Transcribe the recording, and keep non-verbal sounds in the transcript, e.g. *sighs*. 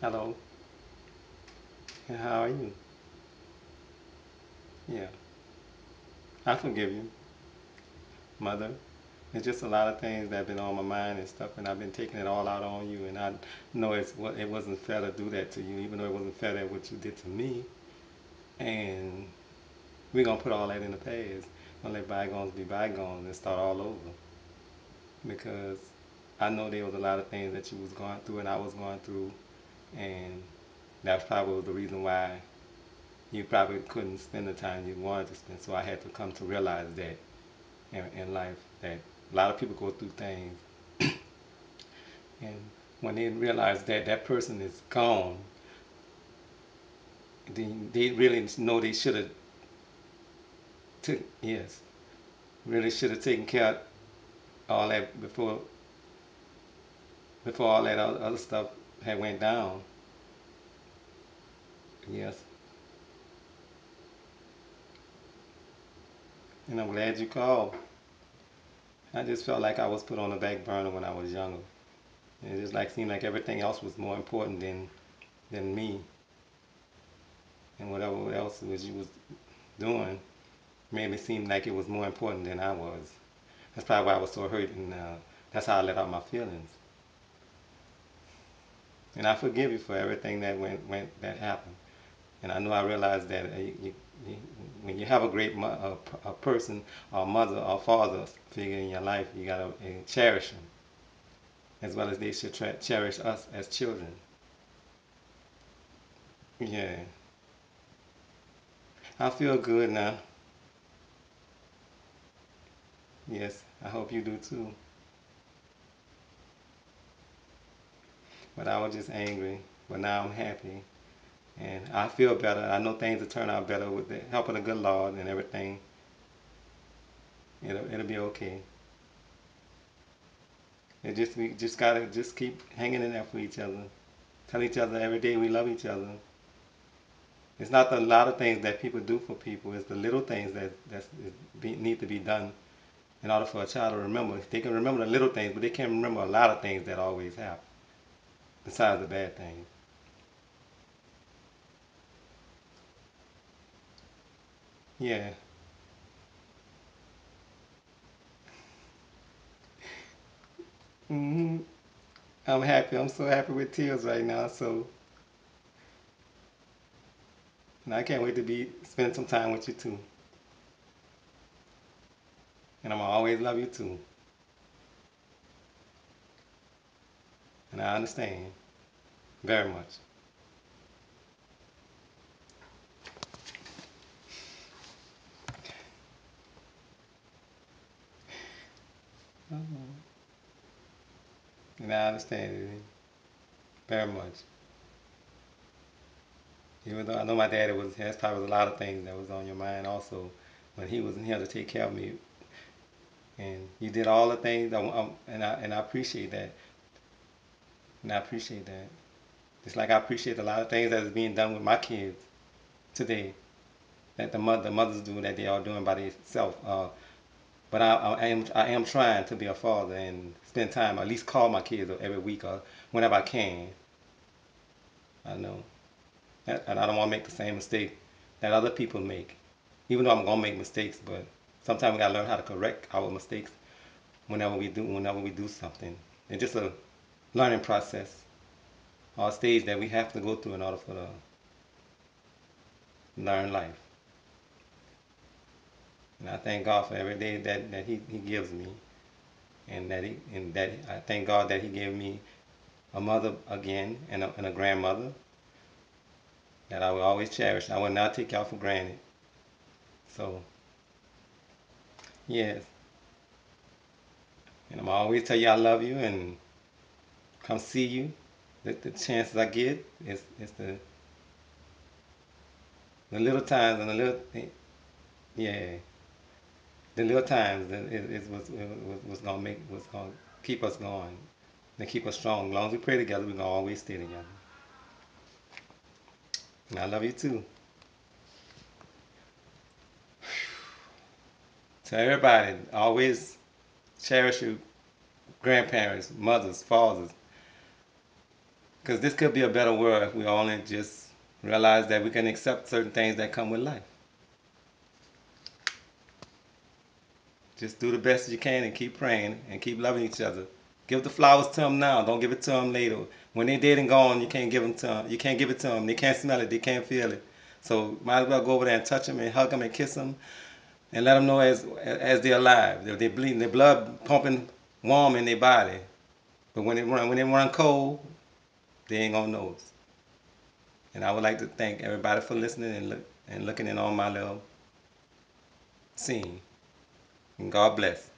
Hello. How are you? Yeah. I forgive you, mother. It's just a lot of things that have been on my mind and stuff, and I've been taking it all out on you. And I know it's what it wasn't fair to do that to you, even though it wasn't fair that what you did to me. And we're gonna put all that in the past. Gonna let bygones be bygones and start all over. Because I know there was a lot of things that you was going through and I was going through, and that's probably the reason why you probably couldn't spend the time you wanted to spend. So I had to come to realize that in, in life that a lot of people go through things, *clears throat* and when they realize that that person is gone, they, they really know they should have took yes, really should have taken care of all that before before all that other stuff had went down. Yes. And I'm glad you called. I just felt like I was put on the back burner when I was younger. It just like seemed like everything else was more important than than me. And whatever else was you was doing made me seem like it was more important than I was. That's probably why I was so hurt and uh, that's how I let out my feelings. And I forgive you for everything that went, went that happened. And I know I realized that uh, you, you, when you have a great mo- a, a person or mother or father figure in your life, you gotta uh, cherish them as well as they should tra- cherish us as children. Yeah, I feel good now. Yes, I hope you do too. But I was just angry. But now I'm happy. And I feel better. I know things will turn out better with the help of the good Lord and everything. It'll, it'll be okay. It just we just gotta just keep hanging in there for each other. Tell each other every day we love each other. It's not the lot of things that people do for people. It's the little things that that need to be done in order for a child to remember. They can remember the little things, but they can't remember a lot of things that always happen, besides the bad thing. Yeah. hmm I'm happy. I'm so happy with tears right now. So, and I can't wait to be spend some time with you too. And I'm always love you too. And I understand very much. And I understand it very much. Even though I know my daddy was, has probably a lot of things that was on your mind also when he wasn't here to take care of me. And you did all the things, um, and I, and I appreciate that. And I appreciate that. It's like I appreciate a lot of things that is being done with my kids today that the, mother, the mothers do that they are doing by themselves. Uh, but I, I, am I am trying to be a father and spend time, at least call my kids every week or whenever I can. I know. And I don't want to make the same mistake that other people make. Even though I'm going to make mistakes, but sometimes we got to learn how to correct our mistakes whenever we do whenever we do something. It's just a learning process or stage that we have to go through in order for the learn life. And I thank God for every day that, that he, he gives me. And that he and that I thank God that he gave me a mother again and a, and a grandmother that I will always cherish. I will not take y'all for granted. So yes. And I'm always tell you I love you and come see you. The, the chances I get is, is the the little times and the little yeah the little times is, is what's, what's gonna make what's gonna keep us going and keep us strong. As long as we pray together, we're gonna always stay together. And I love you too. *sighs* To everybody, always cherish your grandparents, mothers, fathers. Because this could be a better world if we only just realize that we can accept certain things that come with life. Just do the best you can and keep praying and keep loving each other. Give the flowers to them now. Don't give it to them later. When they're dead and gone, you can't give them to them. You can't give it to them. They can't smell it. They can't feel it. So might as well go over there and touch them and hug them and kiss them and let them know as as they're alive. They're, they're bleeding. Their blood pumping warm in their body. But when they run when they run cold, they ain't gonna know us. And I would like to thank everybody for listening and look and looking in on my little scene. And God bless.